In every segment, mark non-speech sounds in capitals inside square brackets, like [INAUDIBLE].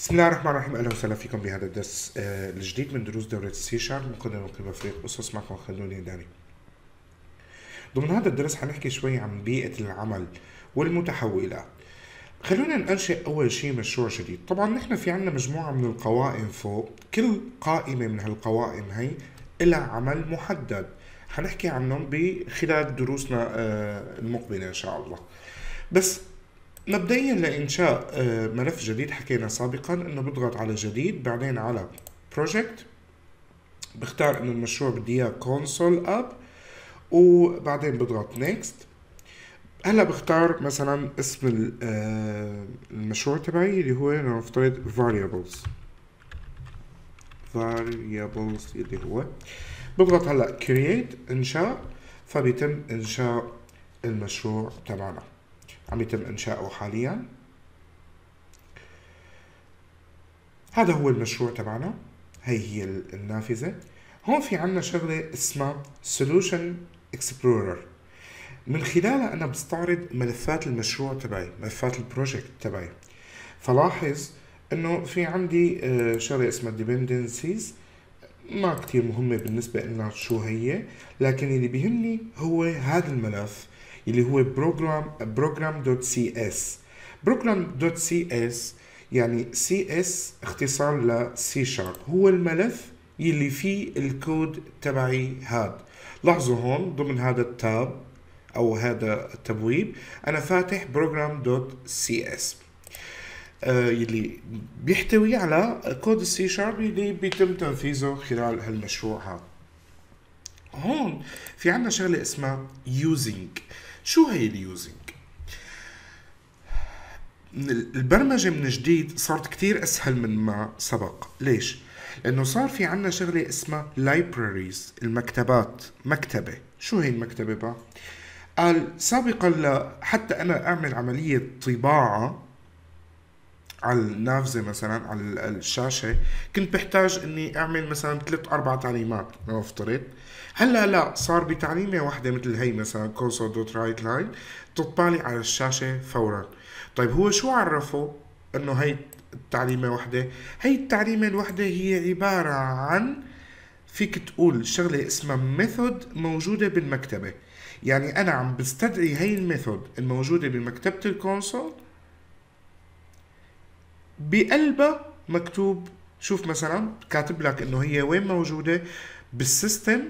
بسم الله الرحمن الرحيم. أهلا وسهلا فيكم بهذا الدرس آه، الجديد من دروس دورة السي شارب مقدم من فريق أسس معكم خلوني داني. ضمن هذا الدرس حنحكي شوي عن بيئة العمل والمتحولات خلونا ننشئ أول شيء مشروع جديد طبعا نحن في عنا مجموعة من القوائم فوق. كل قائمة من هالقوائم هي لها عمل محدد. حنحكي عنهم بخلال دروسنا آه، المقبلة إن شاء الله. بس مبدئيا لإنشاء آه، ملف جديد حكينا سابقا إنه بضغط على جديد بعدين على project بختار إنه المشروع بدي إياه console app وبعدين بضغط next هلأ بختار مثلا اسم آه، المشروع تبعي اللي هو نفترض variables. variables اللي هو. بضغط هلأ create إنشاء فبيتم إنشاء المشروع تبعنا. عم يتم إنشاؤه حاليا. هذا هو المشروع تبعنا. هي هي النافذة. هون في عنا شغلة اسمها Solution Explorer. من خلالها أنا بستعرض ملفات المشروع تبعي ملفات البروجكت تبعي. فلاحظ إنه في عندي آه، شغلة اسمها Dependencies. ما كتير مهمة بالنسبة لنا شو هي لكن اللي بيهمني هو هذا الملف. إللي هو program program.cs program.cs يعني CS اختصار ل C sharp. هو الملف يلي فيه الكود تبعي هاد. لاحظوا هون ضمن هذا التاب أو هذا التبويب أنا فاتح program.cs آه، يلي بيحتوي على كود ال C sharp اللي بيتم تنفيذه خلال هالمشروع هذا. هون في عنا شغلة اسمها using. شو هي ال using؟ البرمجة من جديد صارت كتير أسهل من ما سبق ليش؟ لأنه صار في عنا شغلة اسمها libraries المكتبات مكتبة شو هي المكتبة بقى؟ قال سابقا حتى أنا أعمل عملية طباعة على النافذة مثلا على ال- الشاشة كنت بحتاج إني أعمل مثلا ثلاث أربع تعليمات نفترض هلأ لا صار بتعليمة واحدة مثل هي مثلا Console dot WriteLine تطبع لي على الشاشة فورا. طيب هو شو عرفه إنه هي التعليمة واحدة؟ هي التعليمة الواحدة هي عبارة عن فيك تقول شغلة اسمها method موجودة بالمكتبة. يعني أنا عم بستدعي هي ال method الموجودة بمكتبة ال Console بقلبها مكتوب شوف مثلا كاتب لك إنه هي وين موجودة بال system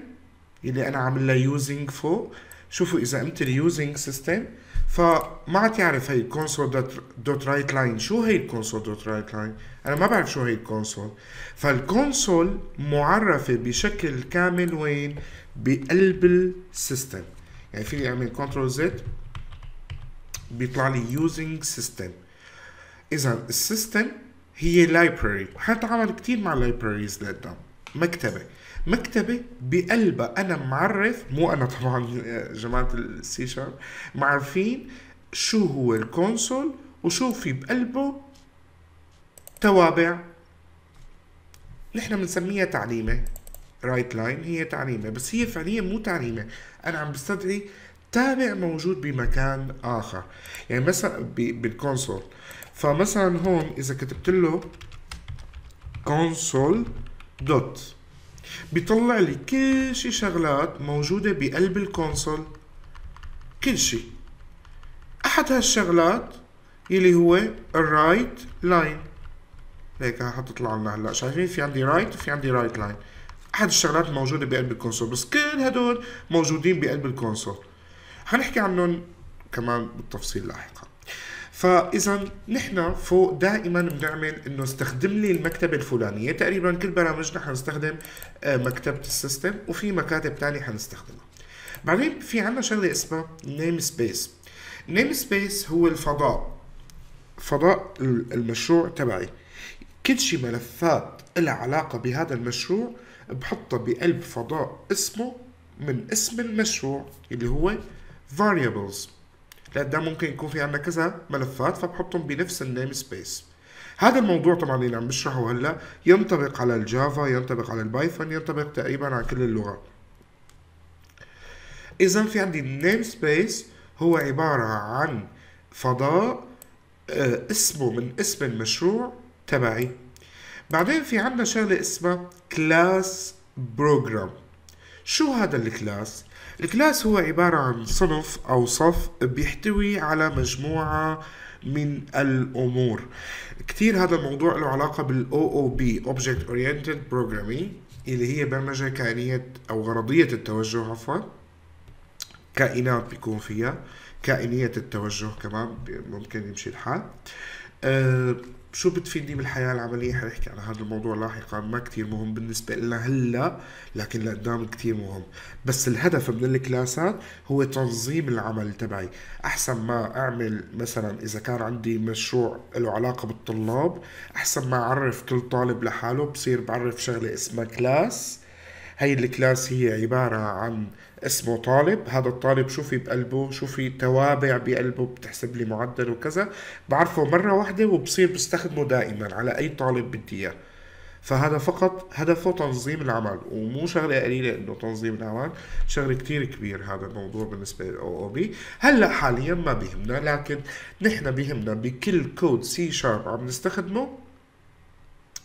اللي أنا عامل لها using فوق شوفوا إذا انت ال using System فما عاد تعرف هي ال Console dot WriteLine شو هي ال Console dot WriteLine أنا ما بعرف شو هي ال Console فال Console معرفة بشكل كامل وين؟ بقلب ال System يعني فيني أعمل Control Z بيطلع لي using System إذا ال System هي library وحنتعامل كتير مع libraries لقدام. مكتبة. مكتبة بقلبها أنا معرف مو أنا طبعا جماعة ال C Sharp معرفين شو هو ال Console وشو في بقلبه توابع. نحن بنسميها تعليمة. WriteLine هي تعليمة. بس هي فعليا مو تعليمة. أنا عم بستدعي تابع موجود بمكان آخر. يعني مثلا بال Console فمثلا هون إذا كتبت له Console dot بيطلع لي كل شي شغلات موجودة بقلب ال Console كل شي. أحد هالشغلات يلي هو ال WriteLine هيك حتطلع لنا هلأ. شايفين؟ في عندي Write وفي عندي WriteLine أحد الشغلات موجودة بقلب ال Console بس كل هدول موجودين بقلب ال Console حنحكي عنهم كمان بالتفصيل لاحقا. فإذا نحن فوق دائما بنعمل إنه استخدم لي المكتبة الفلانية. تقريبا كل برامجنا حنستخدم آه، مكتبة ال System وفي مكاتب تانية حنستخدمها. بعدين في عنا شغلة اسمها namespace namespace هو الفضاء فضاء ال- المشروع تبعي. كل شي ملفات لها علاقة بهذا المشروع بحطها بقلب فضاء اسمه من اسم المشروع اللي هو variables. لقدام ممكن يكون في عندنا كذا ملفات فبحطهم بنفس ال namespace. هذا الموضوع طبعا اللي عم بشرحه هلا ينطبق على ال Java ينطبق على ال Python ينطبق تقريبا على كل اللغات اذا في عندي ال namespace هو عبارة عن فضاء آه، اسمه من اسم المشروع تبعي. بعدين في عنا شغلة اسمها class Program شو هذا ال class؟ ال class هو عبارة عن صنف أو صف بيحتوي على مجموعة من الأمور. كتير هذا الموضوع له علاقة بال OOP Object Oriented Programming اللي هي برمجة كائنية أو غرضية التوجه عفوا. كائنات بيكون فيها كائنية التوجه كمان ممكن يمشي الحال. أه شو بتفيدني بالحياة العملية؟ حنحكي عن هذا الموضوع لاحقا ما كتير مهم بالنسبة لنا هلأ لكن لقدام كتير مهم. بس الهدف من الكلاسات هو تنظيم العمل تبعي. أحسن ما أعمل مثلا إذا كان عندي مشروع له علاقة بالطلاب أحسن ما أعرف كل طالب لحاله بصير بعرف شغلة اسمها كلاس. هاي ال class هي عبارة عن اسمه طالب. هذا الطالب شو في بقلبه؟ شو في توابع بقلبه؟ بتحسب لي معدل وكذا. بعرفه مرة واحدة وبصير بستخدمه دائما على أي طالب بدي إياه. فهذا فقط هدفه تنظيم العمل ومو شغلة قليلة إنه تنظيم العمل شغلة كتير كبير هذا الموضوع بالنسبة لل OOP هلأ حاليا ما بيهمنا لكن نحن بيهمنا بكل كود C Sharp عم نستخدمه.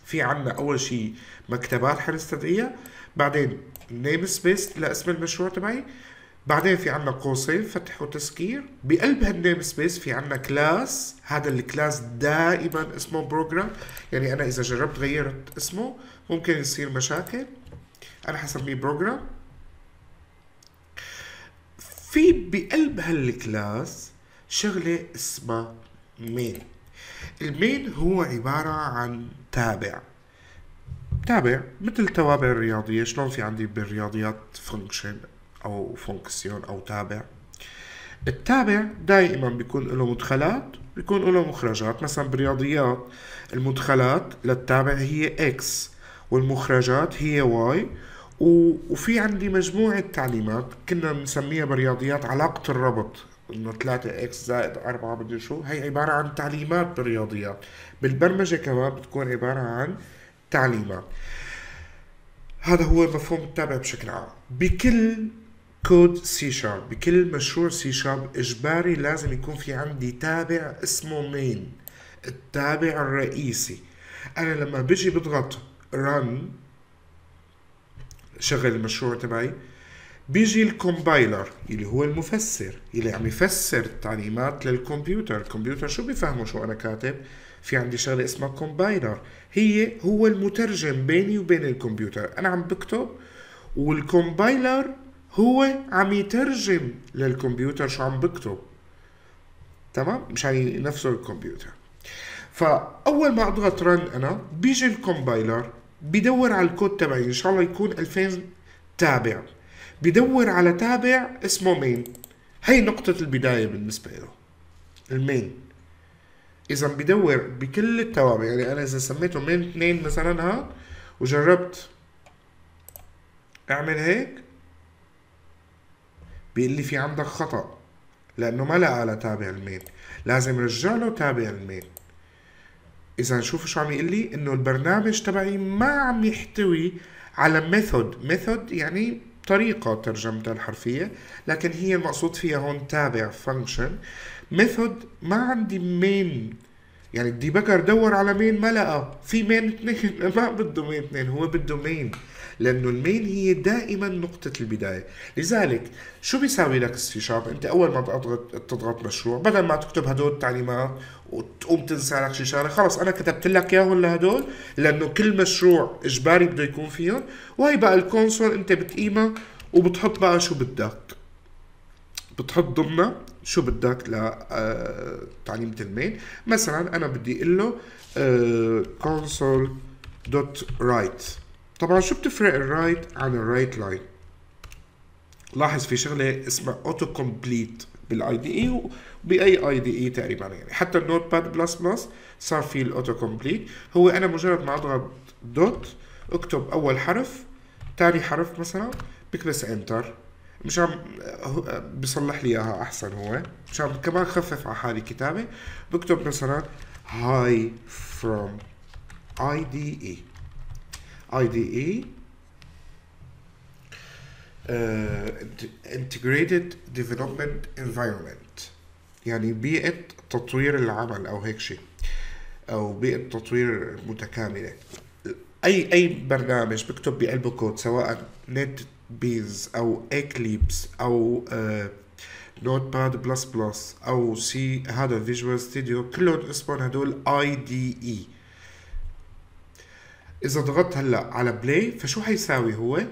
في عنا أول شيء مكتبات حنستدعيها. بعدين namespace لاسم المشروع تبعي. بعدين في عنا قوسين فتح وتسكير بقلب هال namespace في عنا class هذا ال class دائما اسمه Program يعني أنا إذا جربت غيرت اسمه ممكن يصير مشاكل. أنا حسميه Program في بقلب هال class شغلة اسمها Main ال Main هو عبارة عن تابع. تابع مثل توابع الرياضية. شلون في عندي بالرياضيات function أو fonction أو تابع؟ التابع دائما بيكون له مدخلات بيكون له مخرجات. مثلا بالرياضيات المدخلات للتابع هي x والمخرجات هي y وفي عندي مجموعة تعليمات كنا بنسميها بالرياضيات علاقة الربط. إنه 3 x زائد 4 بدي شو. هي عبارة عن تعليمات بالرياضيات. بالبرمجة كمان بتكون عبارة عن تعليمات. هذا هو مفهوم التابع بشكل عام. بكل كود C Sharp بكل مشروع C Sharp إجباري لازم يكون في عندي تابع اسمه Main؟ التابع الرئيسي. أنا لما بجي بضغط run شغل المشروع تبعي بيجي ال compiler اللي هو المفسر اللي عم يفسر التعليمات للكمبيوتر. الكمبيوتر شو بيفهموا شو أنا كاتب؟ في عندي شغلة اسمها compiler هي هو المترجم بيني وبين الكمبيوتر. أنا عم بكتب وال compiler هو عم يترجم للكمبيوتر شو عم بكتب. تمام؟ مشان ينفذه الكمبيوتر. فأول ما أضغط run أنا بيجي ال compiler بدور على الكود تبعي. إن شاء الله يكون 2000 تابع. بدور على تابع اسمه main هي نقطة البداية بالنسبة له. ال main. إذا بدور بكل التوابع يعني أنا إذا سميته main اثنين مثلا ها وجربت أعمل هيك بيقول لي في عندك خطأ لأنه ما لقى لتابع ال main. لازم رجع له تابع ال main. إذا نشوف شو عم يقول لي؟ إنه البرنامج تبعي ما عم يحتوي على method method يعني طريقة ترجمتها الحرفية لكن هي المقصود فيها هون تابع function method ما عندي main يعني ال debugger دور على main ما لقى. في main اثنين. [LAUGHS] ما بده main اثنين هو بده main لأنه ال main هي دائما نقطة البداية. لذلك شو بيساوي لك ال C Sharp أنت أول ما تضغط تضغط مشروع بدل ما تكتب هدول التعليمات وتقوم تنسى لك شي شغله خلص أنا كتبت لك إياهم لهدول لأنه كل مشروع إجباري بده يكون فيهم. وهي بقى ال console أنت بتقيمها وبتحط بقى شو بدك. بتحط ضمنها شو بدك لتعليمة ال main مثلا أنا بدي أقول له console dot write طبعا شو بتفرق ال write عن ال write line لاحظ في شغلة اسمها auto complete بالاي دي اي وباي آي دي اي تقريبا يعني. حتى ال Notepad Plus Plus صار في ال auto complete هو أنا مجرد ما أضغط dot أكتب أول حرف ثاني حرف مثلا بكبس enter. مشان بصلح لي إياها أحسن هو. مشان كمان خفف على حالي كتابه بكتب مثلا هاي from IDE IDE uh, Integrated Development Environment. يعني بيئة تطوير العمل أو هيك شيء. أو بيئة تطوير متكاملة. أي أي برنامج بكتب بقلبه كود سواء NetBeans أو Eclipse أو Notepad Plus Plus أو C هذا Visual Studio كلهم اسمهم هدول IDE إذا ضغطت هلأ على play فشو حيساوي هو؟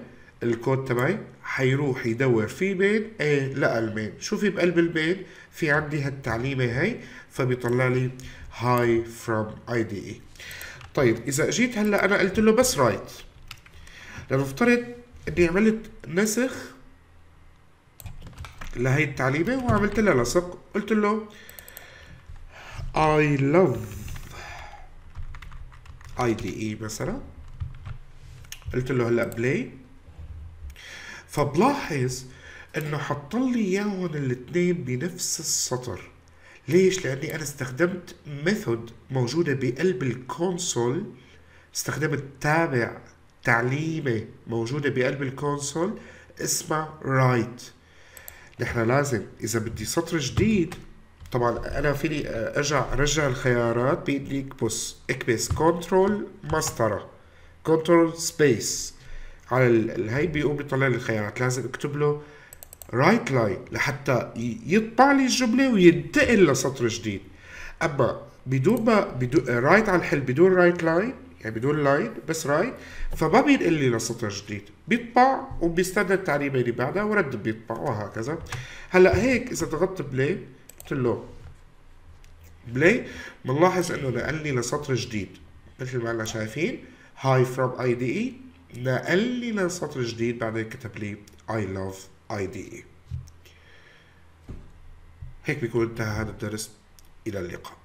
الكود تبعي؟ حيروح يدور في بين إيه لقى ال main شو في بقلب ال main في عندي هالتعليمة هي فبيطلع لي هاي from IDE طيب إذا اجيت هلأ أنا قلت له بس write لنفترض إني عملت نسخ لهي التعليمة وعملت لها لصق قلت له I love IDE مثلا. قلت له هلأ play فبلاحظ إنه حط لي إياهم الاثنين بنفس السطر. ليش؟ لأني أنا استخدمت method موجودة بقلب ال console. استخدمت تابع تعليمة موجودة بقلب ال console اسمها write. نحن لازم إذا بدي سطر جديد طبعا أنا فيني أرجع أرجع الخيارات. باني اكبس إكبس control مسطره control space. على الهي بيقوم بيطلع لي الخيارات. لازم اكتب له write line لحتى يطبع لي الجملة وينتقل لسطر جديد. أما بدون ما بدون write على الحل بدون write line يعني بدون line بس write فما بينقل لي لسطر جديد. بيطبع وبيستنى التعليمه اللي بعدها ورد بيطبع وهكذا. هلأ هيك إذا ضغطت play قلت له play بنلاحظ إنه نقل لي لسطر جديد. مثل ما إحنا شايفين هاي from IDE نقل لي لسطر جديد بعدين كتب لي IDE هيك بيكون انتهى هذا الدرس إلى اللقاء.